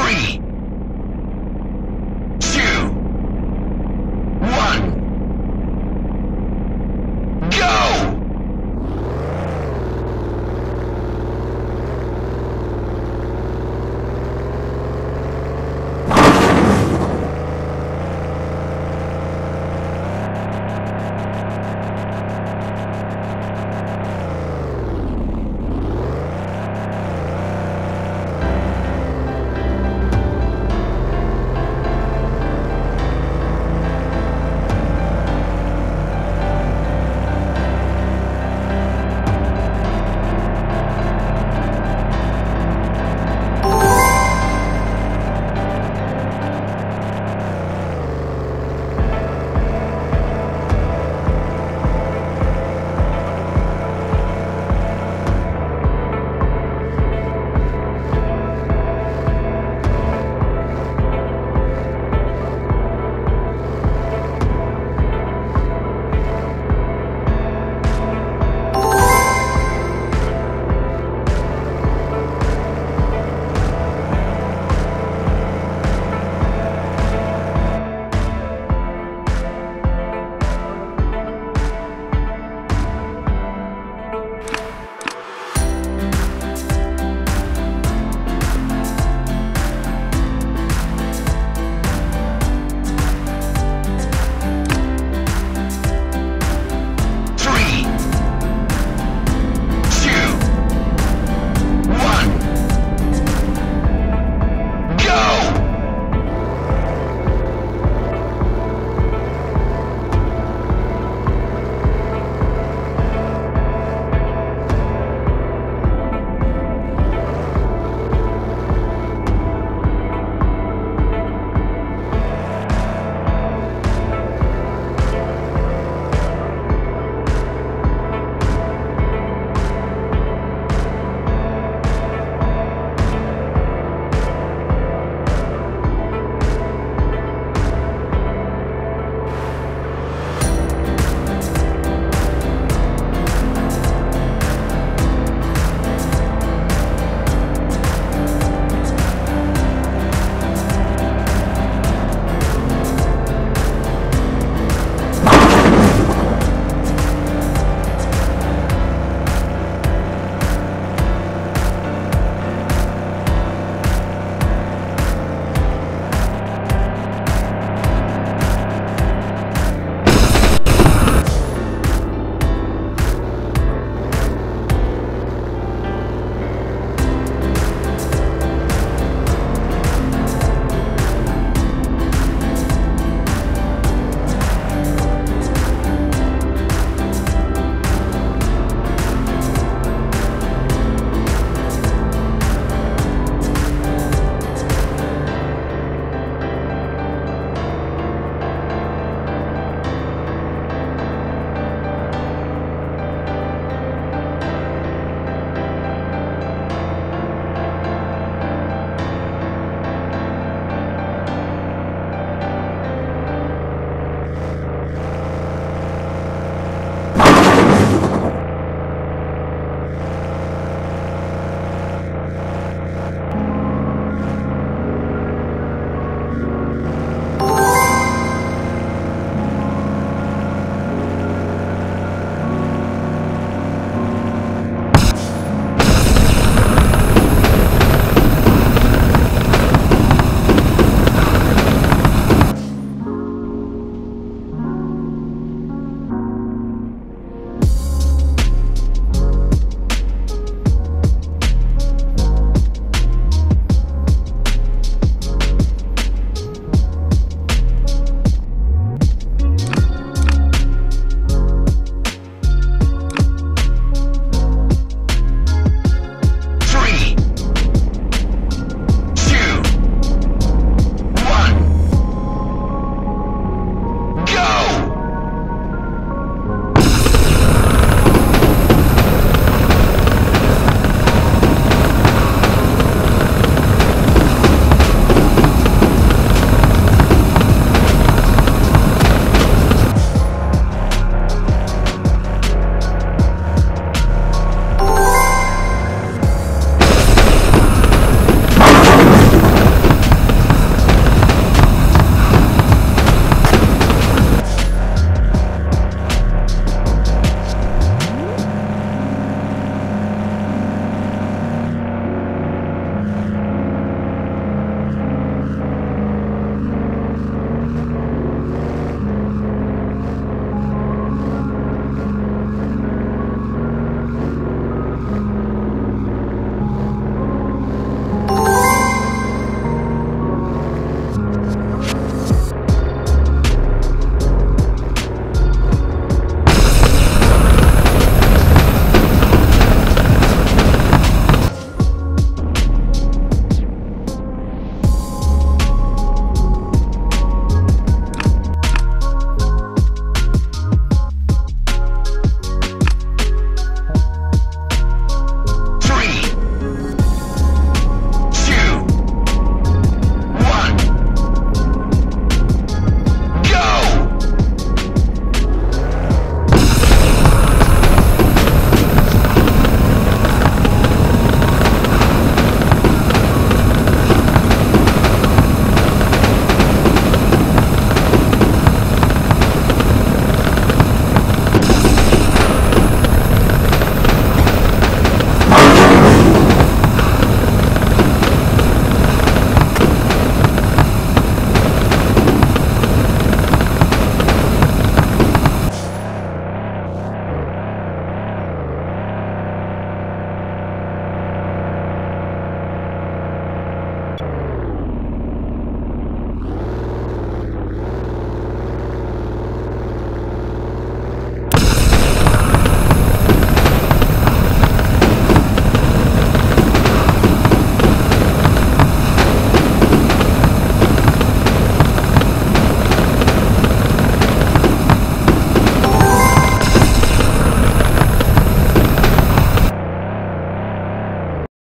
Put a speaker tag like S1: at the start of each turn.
S1: free.